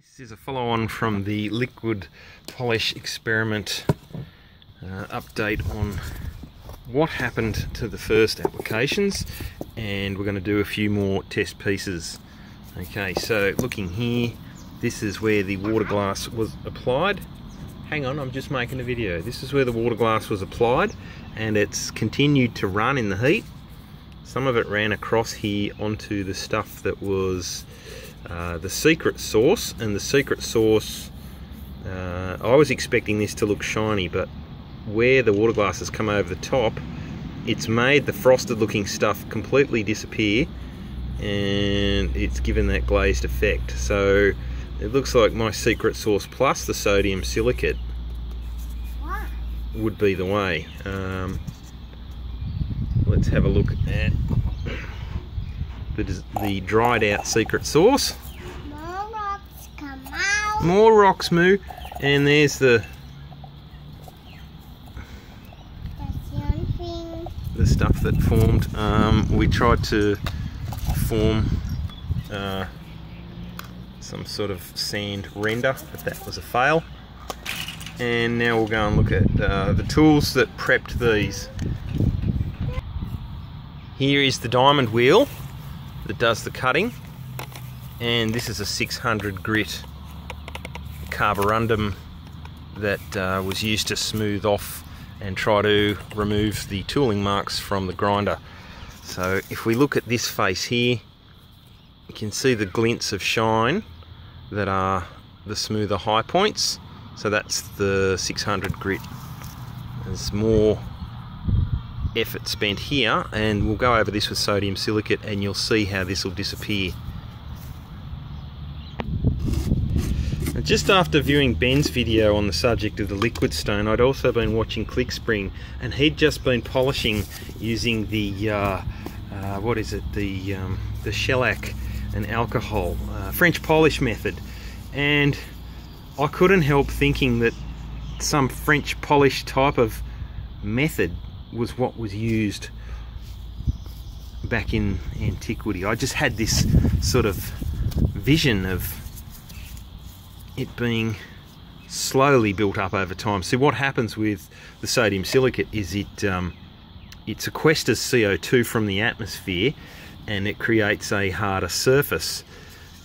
This is a follow on from the liquid polish experiment uh, update on what happened to the first applications and we're going to do a few more test pieces. Okay, so looking here, this is where the water glass was applied. Hang on, I'm just making a video. This is where the water glass was applied and it's continued to run in the heat. Some of it ran across here onto the stuff that was uh, the secret sauce and the secret sauce uh, I was expecting this to look shiny but where the water glass has come over the top it's made the frosted looking stuff completely disappear and it's given that glazed effect. So it looks like my secret sauce plus the sodium silicate would be the way. Um, let's have a look at the, the dried out secret sauce. More rocks come out. More rocks moo. And there's the the stuff that formed. Um, we tried to form uh, some sort of sand render, but that was a fail. And now we'll go and look at uh, the tools that prepped these. Here is the diamond wheel that does the cutting and this is a 600 grit carborundum that uh, was used to smooth off and try to remove the tooling marks from the grinder. So if we look at this face here, you can see the glints of shine that are the smoother high points. So that's the 600 grit. There's more effort spent here and we'll go over this with sodium silicate and you'll see how this will disappear. Just after viewing Ben's video on the subject of the liquid stone, I'd also been watching ClickSpring and he'd just been polishing using the, uh, uh, what is it, the, um, the shellac and alcohol, uh, French polish method. And I couldn't help thinking that some French polish type of method was what was used back in antiquity. I just had this sort of vision of it being slowly built up over time. So what happens with the sodium silicate is it um, it sequesters CO2 from the atmosphere and it creates a harder surface.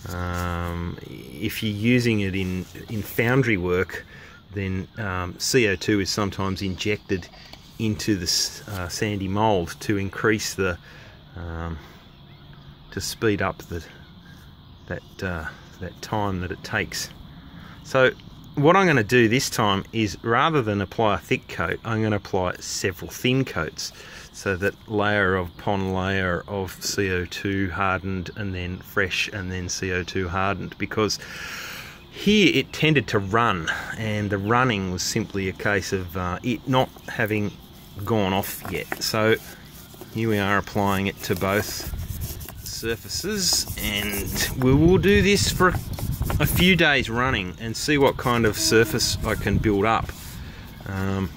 Um, if you're using it in, in foundry work, then um, CO2 is sometimes injected into the uh, sandy mold to increase the um, to speed up the that uh, that time that it takes. So what I'm going to do this time is rather than apply a thick coat I'm going to apply several thin coats so that layer of upon layer of CO2 hardened and then fresh and then CO2 hardened because here it tended to run and the running was simply a case of uh, it not having gone off yet. So here we are applying it to both surfaces and we will do this for a few days running and see what kind of surface I can build up. Um,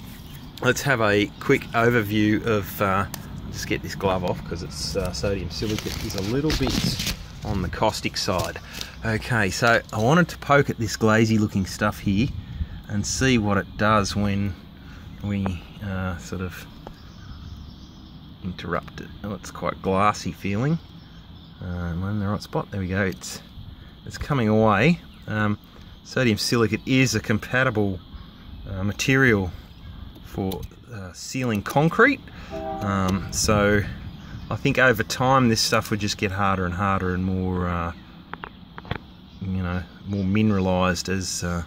let's have a quick overview of, uh, just get this glove off because it's uh, sodium silicate is a little bit on the caustic side. Okay, so I wanted to poke at this glazy looking stuff here and see what it does when we uh, sort of interrupt it. Oh, it's quite glassy feeling. Uh, am I in the right spot? There we go. It's it's coming away. Um, sodium silicate is a compatible uh, material for uh, sealing concrete. Um, so I think over time this stuff would just get harder and harder and more, uh, you know, more mineralized as uh,